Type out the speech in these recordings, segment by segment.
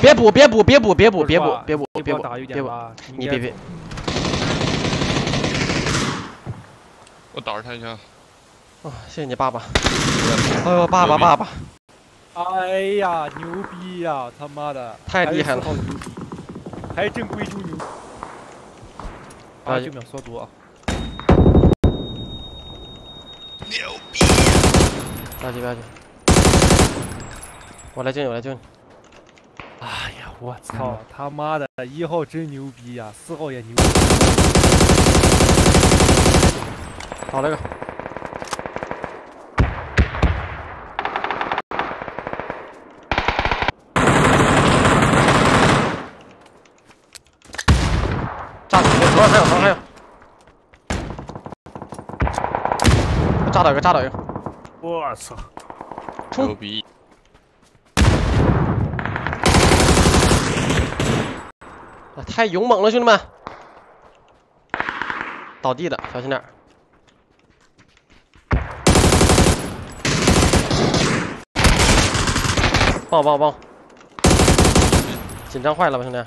别补，别补，别补，别补，别补别补，别补别补，你别别，我打着他一下。啊，谢谢你爸爸。哎呦，爸爸爸爸，哎呀，牛逼呀！他妈的，太厉害了还正规就牛。啊啊，九秒缩毒啊！不要急不要急，我来救你，我来救你。我操，他妈的，一号真牛逼呀，四号也牛逼。倒了个，炸死一个，头上还有，头上还有，炸倒一个，炸倒一个，我操！牛逼！太勇猛了，兄弟们！倒地的，小心点儿。帮我帮我帮我！紧张坏了吧，兄弟？哎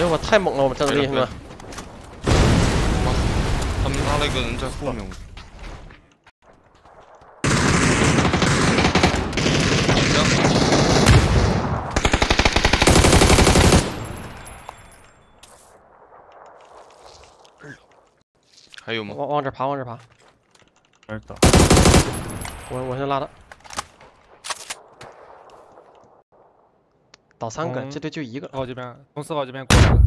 呦，我太猛了，我们战斗力，兄弟们！他们拉了一个人在后面。还有吗？往往这爬，往这爬。开始打？我我先拉他。倒三个，嗯这队就一个四。号这边，从四号这边过来了。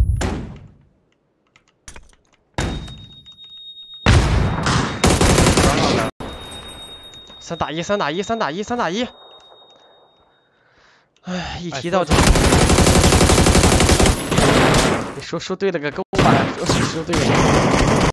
三号来了，三打一，三打一，三打一，三打一。哎，一哎提到这，你说说对了个勾吧？说说对了。